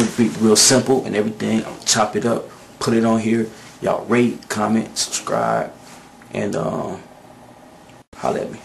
quick beat, real simple and everything. I'll chop it up, put it on here. Y'all rate, comment, subscribe, and um, holla at me.